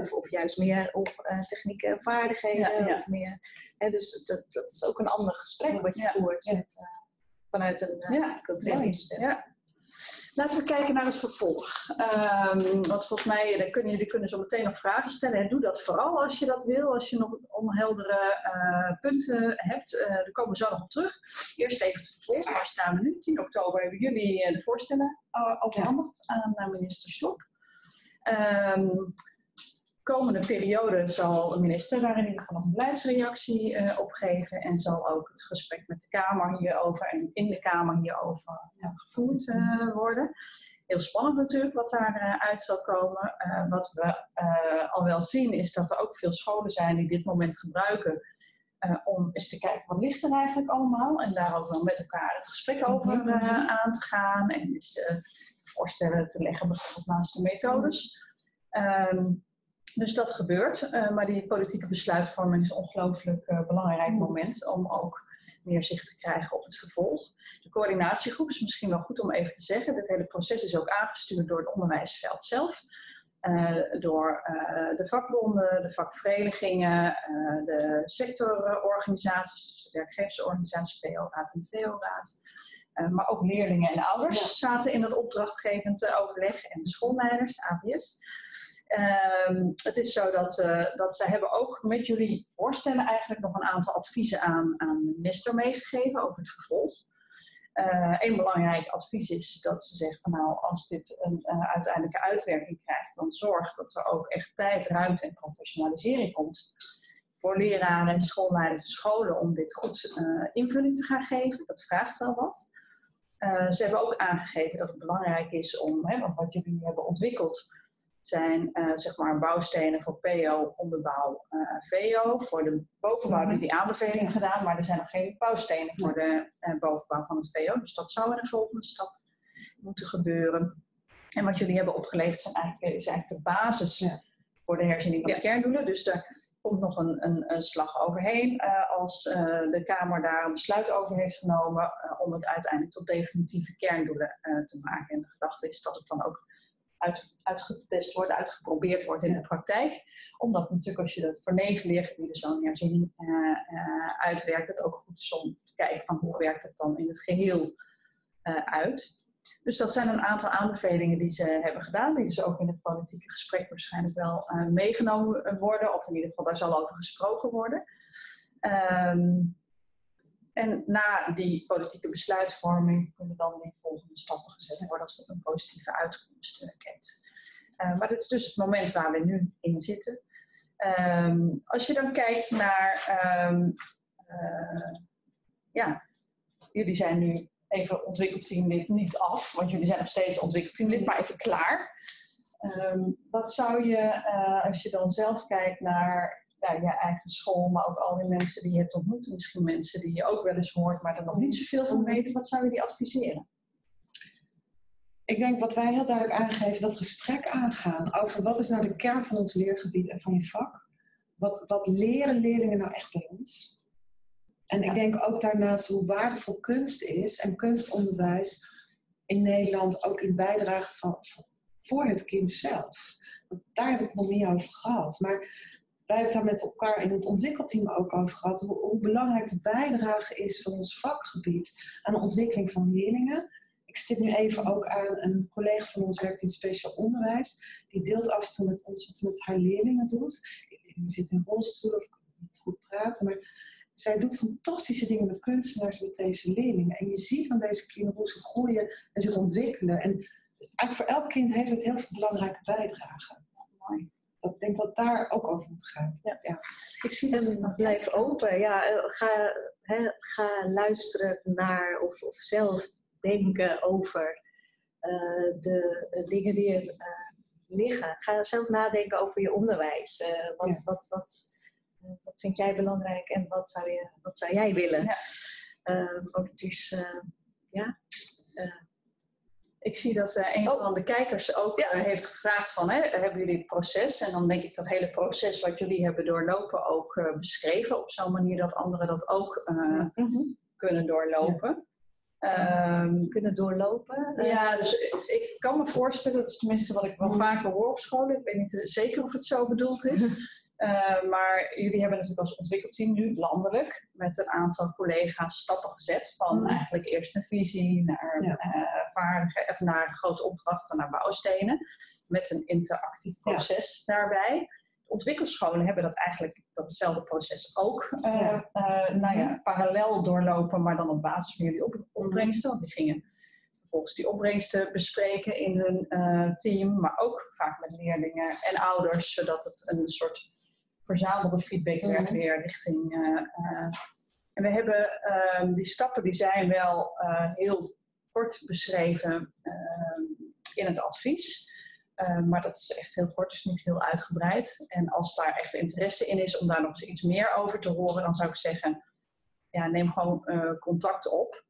Of, of juist meer op eh, technieken en vaardigheden? Of meer, hè? Dus dat, dat is ook een ander gesprek wat je voert met, vanuit een uh. Ja. Laten we kijken naar het vervolg. Ehm, want volgens mij daar kunnen jullie kunnen zo meteen nog vragen stellen. En doe dat vooral als je dat wil, als je nog onheldere uh, punten hebt. Uh, daar komen we zo nog op terug. Eerst even het vervolg. Waar staan we nu? 10 oktober hebben jullie de voorstellen overhandigd aan minister. Um, komende periode zal de minister daar in ieder geval een beleidsreactie uh, op geven en zal ook het gesprek met de Kamer hierover en in de Kamer hierover uh, gevoerd uh, worden. Heel spannend natuurlijk wat daaruit uit zal komen. wat we al wel zien is dat er ook veel scholen zijn die dit moment gebruiken om eens te kijken wat ligt er eigenlijk allemaal en daar ook wel met elkaar het gesprek over aan te gaan en eens voorstellen te leggen bijvoorbeeld naast de methodes. Um, dus dat gebeurt. Uh, maar die politieke besluitvorming is een ongelooflijk uh, belangrijk moment om ook meer zicht te krijgen op het vervolg. De coördinatiegroep is misschien wel goed om even te zeggen. Dit hele proces is ook aangestuurd door het onderwijsveld zelf. Uh, door de vakbonden, de vakverenigingen, de sectororganisaties, dus de werkgeversorganisaties, PO-raad en VO-raad. maar ook leerlingen en ouders ja. zaten in dat opdrachtgevend overleg en de schoolleiders, ABS. Um, het is zo dat, uh, dat ze hebben ook met jullie voorstellen eigenlijk nog een aantal adviezen aan, aan de minister meegegeven over het vervolg. Uh, een belangrijk advies is dat ze zegt van nou, als dit een uh, uiteindelijke uitwerking krijgt, dan zorg dat er ook echt tijd, ruimte en professionalisering komt voor leraren en schoolleiders en scholen om dit goed invulling te gaan geven. Dat vraagt wel wat. ze hebben ook aangegeven dat het belangrijk is om, hè, wat jullie hebben ontwikkeld, zijn uh, zeg maar bouwstenen voor PO, onderbouw, uh, VO. Voor de bovenbouw hebben die aanbevelingen gedaan, maar er zijn nog geen bouwstenen voor de uh, bovenbouw van het VO. Dus dat zou in de volgende stap moeten gebeuren. En wat jullie hebben opgeleverd zijn eigenlijk, is eigenlijk de basis voor de herziening van de kerndoelen. Dus er komt nog een, een, een slag overheen als de Kamer daar een besluit over heeft genomen om het uiteindelijk tot definitieve kerndoelen te maken. En de gedachte is dat het dan ook uit, uitgetest wordt, uitgeprobeerd wordt in de praktijk. Omdat natuurlijk als je dat voor negen leergebieden zo'n herziening uh, uh, uitwerkt, het ook goed is om te kijken van hoe werkt het dan in het geheel uh, uit. Dus dat zijn een aantal aanbevelingen die ze hebben gedaan, die dus ook in het politieke gesprek waarschijnlijk wel meegenomen worden, of in ieder geval daar zal over gesproken worden. Um, en na die politieke besluitvorming kunnen dan die volgende stappen gezet worden als dat een positieve uitkomst uh, kent. Uh, maar dit is dus het moment waar we nu in zitten. Um, als je dan kijkt naar, um, uh, ja, jullie zijn nu even ontwikkelteamlid niet af, want jullie zijn nog steeds ontwikkelteamlid, maar even klaar. Um, wat zou je, als je dan zelf kijkt naar ja, je eigen school, maar ook al die mensen die je hebt ontmoet. Misschien mensen die je ook wel eens hoort, maar er nog niet zoveel van weten. Wat zou je die adviseren? Ik denk wat wij heel duidelijk aangeven, dat gesprek aangaan over wat is nou de kern van ons leergebied en van je vak. Wat, wat leren leerlingen nou echt bij ons? En ik denk ook daarnaast hoe waardevol kunst is en kunstonderwijs in Nederland ook in bijdrage van, voor het kind zelf. Want daar heb ik het nog niet over gehad. Maar wij hebben het daar met elkaar in het ontwikkelteam ook over gehad. Hoe, hoe, belangrijk de bijdrage is van ons vakgebied aan de ontwikkeling van leerlingen. Ik stip nu even ook aan een collega van ons werkt in speciaal onderwijs. Die deelt af en toe met ons wat ze met haar leerlingen doet. Die zit in rolstoel of kan niet goed praten. Maar zij doet fantastische dingen met kunstenaars met deze leerlingen. En je ziet aan deze kinderen hoe ze groeien en zich ontwikkelen. En eigenlijk voor elk kind heeft het heel veel belangrijke bijdrage. Mooi ik denk dat daar ook over moet gaan. Ja. ja. Ik zie dat nog blijft open. Ja, eh, ga, ga luisteren naar of, of zelf denken over uh, de, dingen die er uh, liggen. Ga zelf nadenken over je onderwijs. Wat, ja. wat, wat, wat vind jij belangrijk en wat zou, je, wat zou jij willen? Ja. want het is, ja, ik zie dat uh, een oh. van de kijkers ook ja. uh, heeft gevraagd van, hè, hebben jullie het proces? En dan denk ik dat hele proces wat jullie hebben doorlopen ook uh, beschreven op zo'n manier dat anderen dat ook mm -hmm. kunnen doorlopen. Ja. Um, kunnen doorlopen? Ja, dus ik kan me voorstellen, dat is tenminste wat ik wel mm. vaker hoor op school, ik weet niet zeker of het zo bedoeld is, Eh, maar jullie hebben natuurlijk als ontwikkelteam nu landelijk met een aantal collega's stappen gezet. Van Mm. eigenlijk eerst een visie naar, Ja. Vaardige- of naar grote opdrachten, naar bouwstenen. Met een interactief Ja. proces daarbij. Ontwikkelscholen hebben dat eigenlijk datzelfde proces ook eh, Ja. eh, nou ja, parallel doorlopen, maar dan op basis van jullie op- opbrengsten. Want die gingen vervolgens die opbrengsten bespreken in hun eh, team, maar ook vaak met leerlingen en ouders, zodat het een soort verzamelde feedback werd Mhm. weer richting. en we hebben ehm, die stappen, die zijn wel heel kort beschreven ehm, in het advies. Eh, maar dat is echt heel kort, dus niet heel uitgebreid. En als daar echt interesse in is om daar nog eens iets meer over te horen, dan zou ik zeggen, ja, neem gewoon eh, contact op.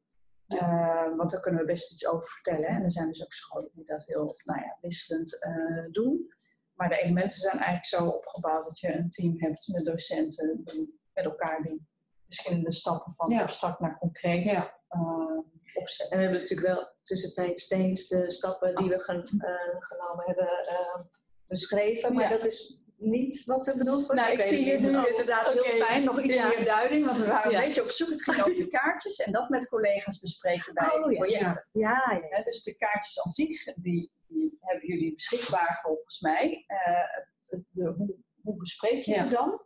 Eh, want daar kunnen we best iets over vertellen. En er zijn dus ook scholen die dat heel nou ja, wisselend eh, doen. Maar de elementen zijn eigenlijk zo opgebouwd dat je een team hebt met docenten die met elkaar die verschillende stappen van Ja. abstract naar concreet Ja. En we hebben natuurlijk wel tussentijds steeds de stappen die we gen- eh, genomen hebben eh, beschreven. Maar Ja. dat is niet wat er bedoeld wordt. Nou, ik zie het hier nu Oh, inderdaad heel fijn nog iets Ja. meer duiding, want we waren Ja. een beetje op zoek. Het ging over de kaartjes en dat met collega's bespreken bij Oh, ja. projecten. Ja, ja. Dus de kaartjes aan zich, die, die hebben jullie beschikbaar volgens mij. Eh, de- hoe, hoe bespreek je ze dan?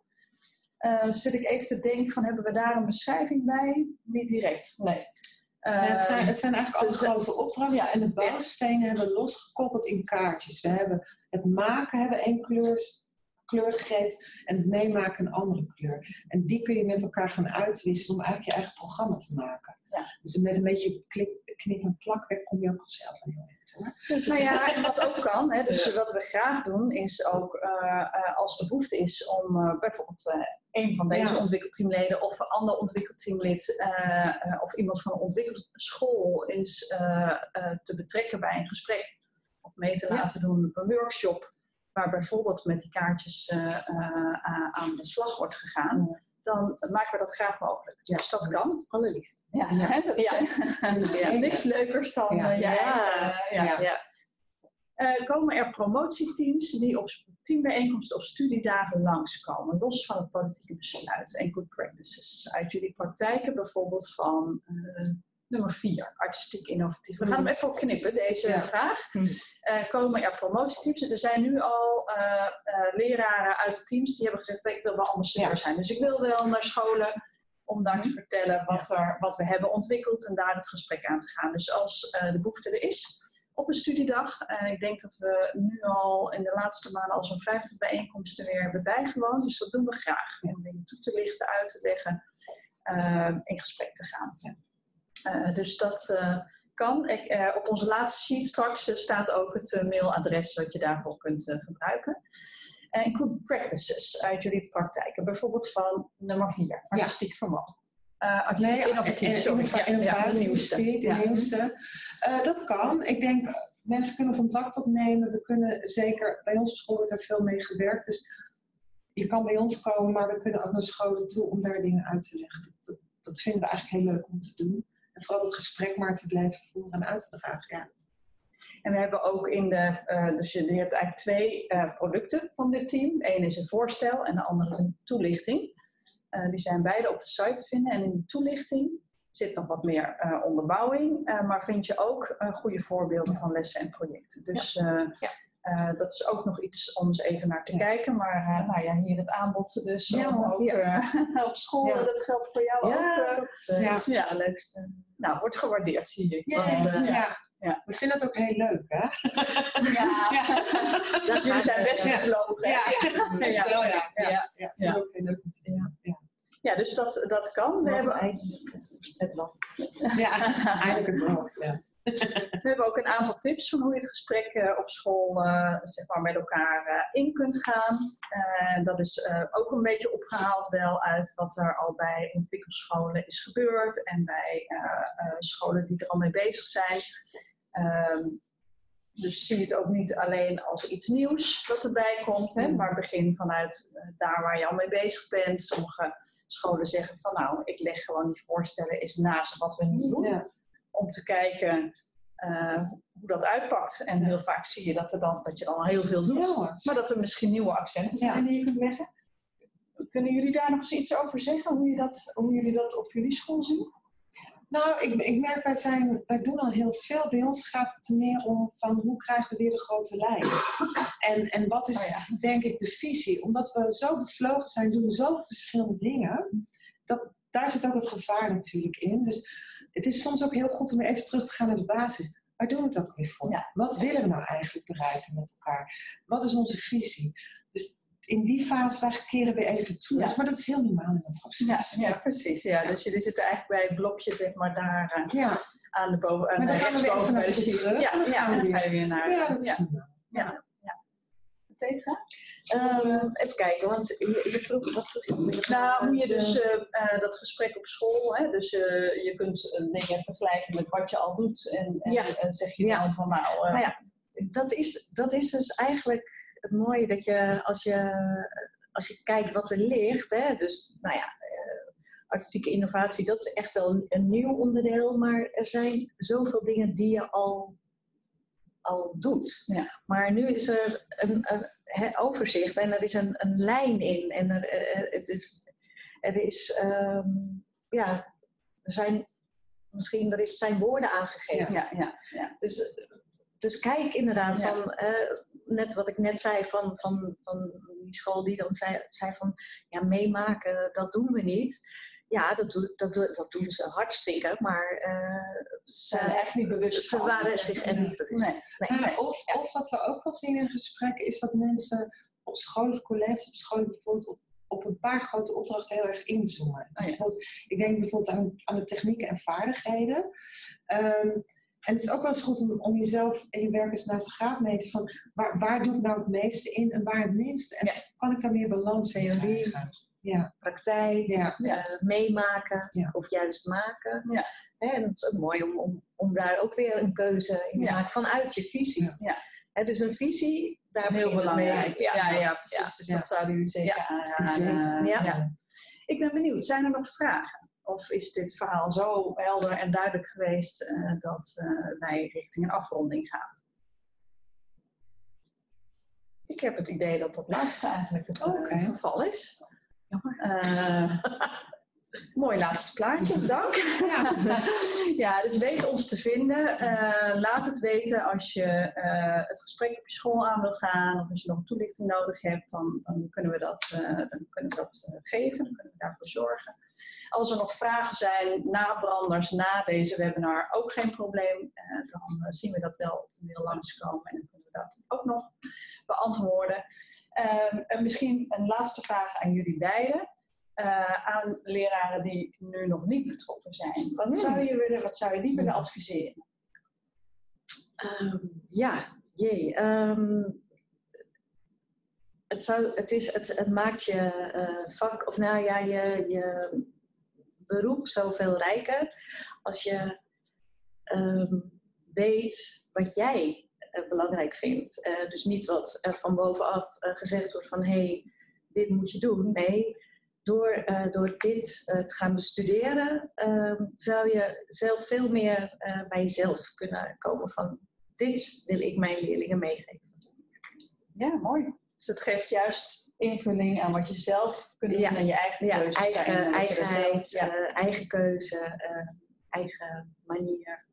Eh, zit ik even te denken van, hebben we daar een beschrijving bij? Niet direct, nee. Ja, het, zijn, Eh, het zijn eigenlijk alle grote opdrachten Ja. en de bouwstenen hebben losgekoppeld in kaartjes. We hebben het maken hebben één kleur, kleur gegeven en het meemaken een andere kleur. En die kun je met elkaar gaan uitwisselen om eigenlijk je eigen programma te maken. Ja. Dus met een beetje klik, knip- en plakwerk kom je ook zelf aan heel eind, hoor. Nou ja, en wat ook kan, hè, dus wat we graag doen, is ook eh, eh, als de behoefte is om eh, bijvoorbeeld een van deze Ja. ontwikkelteamleden of een ander ontwikkelteamlid of iemand van een ontwikkelschool is te betrekken bij een gesprek of mee te laten doen op een workshop waar bijvoorbeeld met die kaartjes eh, eh, a- aan de slag wordt gegaan, dan maken we dat graag mogelijk. Ja. Dus dat kan. Allerliefst. Ja, hè, dat- Ja. ja, niks leukers dan Ja. eh, Ja. ja. Ja. Ja. Eh, komen er promotieteams die op teambijeenkomsten of studiedagen langskomen, los van het politieke besluit en good practices uit jullie praktijken, bijvoorbeeld van eh, nummer 4, artistiek innovatief. We gaan hem even opknippen, deze Ja. vraag. Hm. Eh, komen er promotieteams? Er zijn nu al eh, leraren uit de teams die hebben gezegd, ik wil wel ambassadeur Ja. zijn. Dus ik wil wel naar scholen om daar te vertellen wat, er, wat we hebben ontwikkeld en daar het gesprek aan te gaan. Dus als de behoefte er is, op een studiedag. Ik denk dat we nu al in de laatste maanden al zo'n 50 bijeenkomsten weer hebben bijgewoond. Dus dat doen we graag. Om dingen toe te lichten, uit te leggen, in gesprek te gaan. Eh, dus dat eh, kan. Ik, eh, op onze laatste sheet straks staat ook het mailadres dat je daarvoor kunt gebruiken. En good practices uit jullie praktijken. Bijvoorbeeld van nummer 4, artistiek vermogen. Uh, artistiek Nee, innovatief, sorry. Ja, ja, innovatie, nieuwste. Ja. dat kan. Ik denk, mensen kunnen contact opnemen. We kunnen zeker, bij ons op school wordt er veel mee gewerkt. Dus je kan bij ons komen, maar we kunnen ook naar scholen toe om daar dingen uit te leggen. Dat, dat vinden we eigenlijk heel leuk om te doen. En vooral het gesprek maar te blijven voeren en uit te dragen. Ja. En we hebben ook in de, eh, dus je, je hebt eigenlijk twee eh, producten van dit team. De ene is een voorstel en de andere is een toelichting. Eh, die zijn beide op de site te vinden. En in de toelichting zit nog wat meer onderbouwing, maar vind je ook goede voorbeelden van lessen en projecten. Dus Ja. Eh, dat is ook nog iets om eens even naar te Ja. kijken. Maar eh, nou ja, hier het aanbod dus Ja, om ook Ja. eh, op school, Ja. dat geldt voor jou ook. Ja, dat Ja. is het allerleukste. nou, wordt gewaardeerd, zie ik. Ja, Want, eh, ja. ja. We vinden het ook heel leuk, hè? Ja. Dat Jullie zijn best Ja. gevlogen. hè? best Ja. wel, ja. Ja. ja. ja. Ja. Ook heel leuk. Ja. Ja, dus dat, dat kan. We hebben, het wat. Ja, eigenlijk het wel. Ja. We hebben ook een aantal tips van hoe je het gesprek eh, op school eh, zeg maar met elkaar eh, in kunt gaan. Dat is ook een beetje opgehaald wel uit wat er al bij ontwikkelscholen is gebeurd en bij scholen die er al mee bezig zijn. Ehm, dus zie het ook niet alleen als iets nieuws wat erbij komt, hè, maar begin vanuit daar waar je al mee bezig bent. Sommige scholen zeggen van nou, ik leg gewoon die voorstellen eens naast wat we nu doen Ja. Om te kijken eh, hoe dat uitpakt. En heel vaak zie je dat, er dan, dat je dan al heel veel doet. Ja. Maar dat er misschien nieuwe accenten zijn die je kunt leggen. kunnen jullie daar nog eens iets over zeggen? Hoe, je dat, hoe jullie dat op jullie school zien? Nou, ik, ik merk, wij, zijn, wij doen al heel veel. Bij ons gaat het meer om van hoe krijgen we weer de grote lijn. En, en wat is, Oh denk ik, de visie? Omdat we zo bevlogen zijn, doen we zoveel verschillende dingen. Dat, daar zit ook het gevaar natuurlijk in. Dus het is soms ook heel goed om even terug te gaan naar de basis. Waar doen we het ook weer voor? Ja. Wat willen we nou eigenlijk bereiken met elkaar? Wat is onze visie? Dus in die fase, wij keren weer even terug. Ja. Maar dat is heel normaal in een proces. Ja, ja precies. Ja. Dus jullie zitten eigenlijk bij het blokje zeg maar, daar eh, aan de boven. aan Maar dan gaan we weer even naar terug. Ja, dan gaan we weer. naar. Ja, dat is. Ja. Petra? Ehm, even kijken, want je, je vroeg, wat vroeg je? Nou, hoe je dus eh, eh, dat gesprek op school, hè, dus eh, je kunt dingen vergelijken met wat je al doet en, en, Ja. en zeg je Ja. dan van nou, Nou ja, dat is, dat is dus eigenlijk het mooie dat je als je, als je kijkt wat er ligt, hè, dus nou ja, artistieke innovatie, dat is echt wel een, een nieuw onderdeel, maar er zijn zoveel dingen die je al, al doet. Ja. Maar nu is er een, een overzicht en er is een, een lijn in en er, eh, het is, er is, ehm, ja, er zijn misschien er is, zijn woorden aangegeven. ja, ja, ja. Dus, dus kijk inderdaad Ja. van, eh, net wat ik net zei van, van, van die school die dan zei, zei van, ja meemaken, dat doen we niet. Ja, dat, doe, dat, doe- dat doen ze hartstikke, maar eh, Ze zijn echt niet bewust ze waren zich er niet bewust. Nee. Nee. Of, of wat we ook wel zien in gesprekken is dat mensen op school of colleges op school bijvoorbeeld op, op een paar grote opdrachten heel erg inzoomen. Dus Oh ja. ik denk bijvoorbeeld aan, aan de technieken en vaardigheden. Ehm, en het is ook wel eens goed om, om jezelf en je werk eens naast de graad meten van waar, waar doe ik nou het meeste in en waar het minste. En Ja. kan ik daar meer balans in krijgen? Ja, Praktijk, ja. Eh, meemaken Ja. of juist maken. Ja. Hè, en het is ook mooi om, om, om daar ook weer een keuze in te Ja. maken vanuit je visie. Ja. Ja. Hè, dus een visie, daar Heel het mee. belangrijk. Ja, ja, precies. Dus Ja. dat zouden jullie zeker Ja. aanraden. Zeker. Ja. Ja. Ik ben benieuwd, zijn er nog vragen? Of is dit verhaal zo helder en duidelijk geweest eh, dat eh, wij richting een afronding gaan? Ik heb het idee dat dat laatste eigenlijk het eh, geval is. Eh, mooi laatste plaatje, dank. Ja. ja, dus weet ons te vinden. Eh, laat het weten als je eh, het gesprek op je school aan wil gaan of als je nog toelichting nodig hebt, dan, dan kunnen we dat, dan kunnen we dat geven, dan kunnen we daarvoor zorgen. Als er nog vragen zijn, nabranders na deze webinar, ook geen probleem. Dan zien we dat wel op de mail langskomen en we dat ook nog beantwoorden. Ehm, en misschien een laatste vraag aan jullie beiden. Eh, aan leraren die nu nog niet betrokken zijn. Wat, Hmm. zou, je willen, wat zou je die willen adviseren? Ehm, ja, jee. ehm, het, zou, het, is, het, het maakt je eh, vak, of nou ja, je, je beroep zoveel rijker als je weet wat jij belangrijk vindt. Eh, dus niet wat er van bovenaf eh, gezegd wordt van hé, hey, dit moet je doen. Nee, door, eh, door dit eh, te gaan bestuderen, ehm, zou je zelf veel meer eh, bij jezelf kunnen komen van dit wil ik mijn leerlingen meegeven. Ja, mooi. Dus het geeft juist invulling aan wat je zelf kunt doen Ja. en je eigen Ja, keuzes. eigen, eigenheid, zelf- ja. eh, eigen keuze, eh, eigen manier.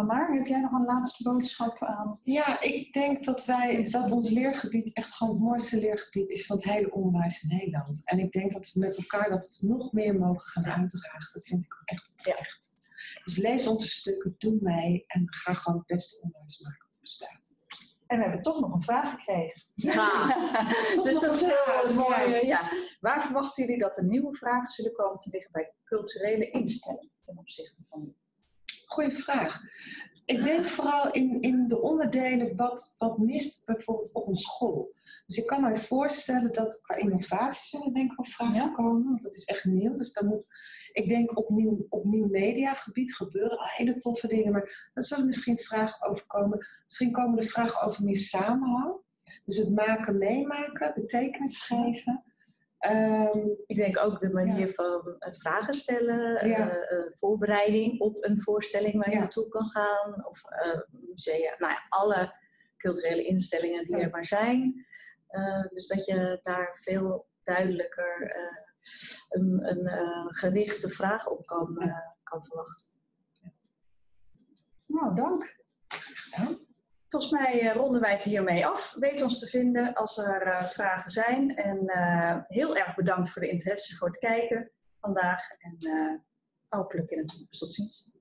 Tamar, heb jij nog een laatste boodschap aan? Ja, ik denk dat wij dat ons leergebied echt gewoon het mooiste leergebied is van het hele onderwijs in Nederland. En ik denk dat we met elkaar dat nog meer mogen gaan uitdragen. Dat vind ik ook echt oprecht. Dus lees onze stukken, doe mee en ga gewoon het beste onderwijs maken wat er bestaat. En we hebben toch nog een vraag gekregen. Dus dat is heel mooi. ja. Ja. Waar verwachten jullie dat er nieuwe vragen zullen komen te liggen bij culturele instellingen ten opzichte van nu? Goeie vraag. Ik denk vooral in, in de onderdelen wat, wat mist bijvoorbeeld op een school. Dus ik kan mij voorstellen dat qua innovatie zullen denk ik wel vragen Ja. komen. Want dat is echt nieuw. Dus dan moet, ik denk opnieuw, op nieuw mediagebied gebeuren al hele toffe dingen. Maar er zullen misschien vragen over komen. Misschien komen er vragen over meer samenhang. Dus het maken, meemaken, betekenis geven. Ehm, Ik denk ook de manier van eh, vragen stellen, Ja. eh, eh, voorbereiding op een voorstelling waar je Ja. naartoe kan gaan, of musea, nou ja, alle culturele instellingen die er maar zijn. Dus dat je daar veel duidelijker een, een gerichte vraag op kan, kan verwachten. Nou, dank. Volgens mij ronden wij het hiermee af. Weet ons te vinden als er vragen zijn. En heel erg bedankt voor de interesse voor het kijken vandaag. En hopelijk in het toekomst. Tot ziens.